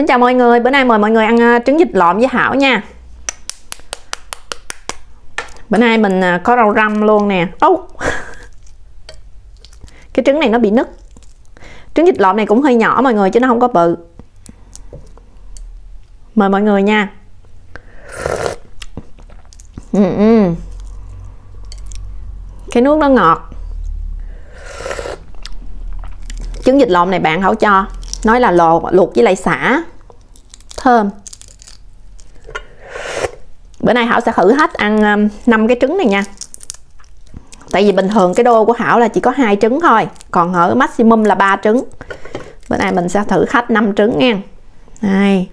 Xin chào mọi người, bữa nay mời mọi người ăn à, trứng vịt lộn với Hảo nha. Bữa nay mình à, có rau răm luôn nè. Oh. Cái trứng này nó bị nứt. Trứng vịt lộn này cũng hơi nhỏ mọi người chứ nó không có bự. Mời mọi người nha. Cái nước nó ngọt. Trứng vịt lộn này bạn Hảo cho. Nói là lò luộc với lại xả thơm. Bữa nay Hảo sẽ thử hết ăn à, 5 cái trứng này nha. Tại vì bình thường cái đô của Hảo là chỉ có hai trứng thôi, còn ở maximum là ba trứng. Bữa nay mình sẽ thử khách 5 trứng nha. Này.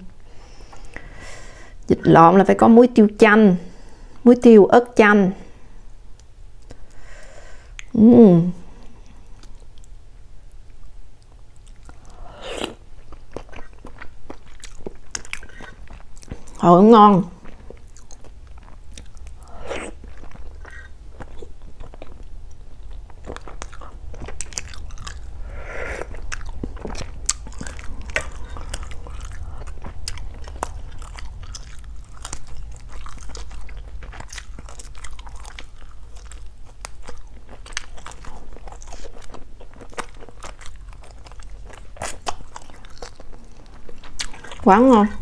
Dịch lộn là phải có muối tiêu chanh, muối tiêu ớt chanh. Uhm. Ôi ngon. Quá ngon.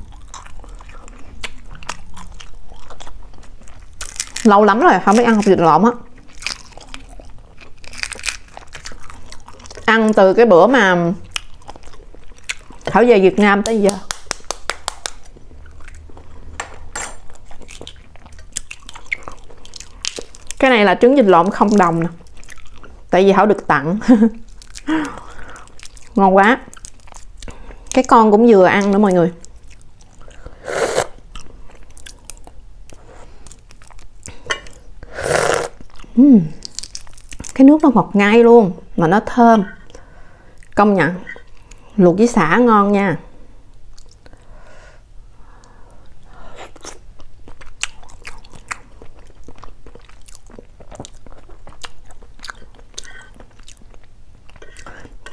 Lâu lắm rồi, không biết ăn vịt lộn á. Ăn từ cái bữa mà thảo về Việt Nam tới giờ. Cái này là trứng vịt lộn không đồng nè. Tại vì thảo được tặng. Ngon quá. Cái con cũng vừa ăn nữa mọi người. Uhm. cái nước nó ngọt ngay luôn mà nó thơm công nhận, luộc với xả ngon nha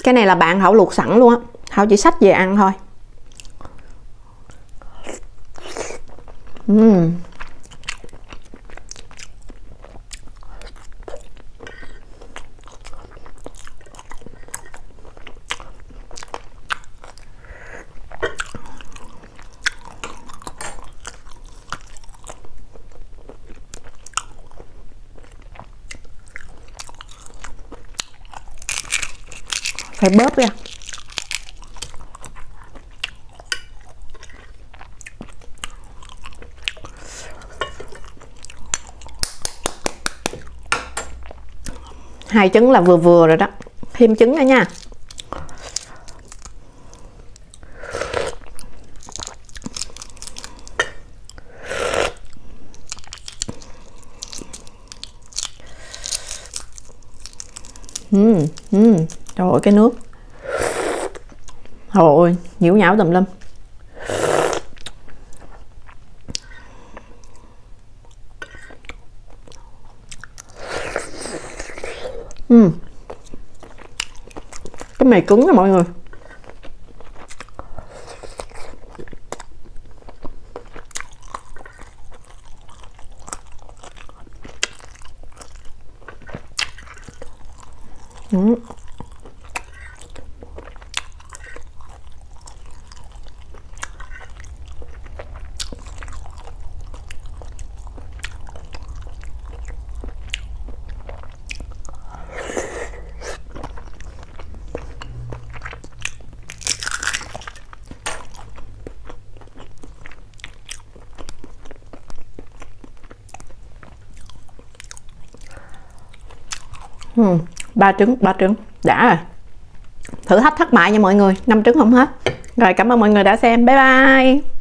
cái này là bạn thảo luộc sẵn luôn á, thảo chỉ sách về ăn thôi uhm. Phải bóp ra hai trứng là vừa vừa rồi đó. Thêm trứng nữa nha. Uhm, uhm. Trời ơi, cái nước Trời ơi nhiễu nhão tùm lum uhm. Cái mì cứng nha mọi người Mm. Ừ, ba trứng ba trứng. Đã thử thách thất bại nha mọi người. Năm trứng không hết. Rồi cảm ơn mọi người đã xem. Bye bye.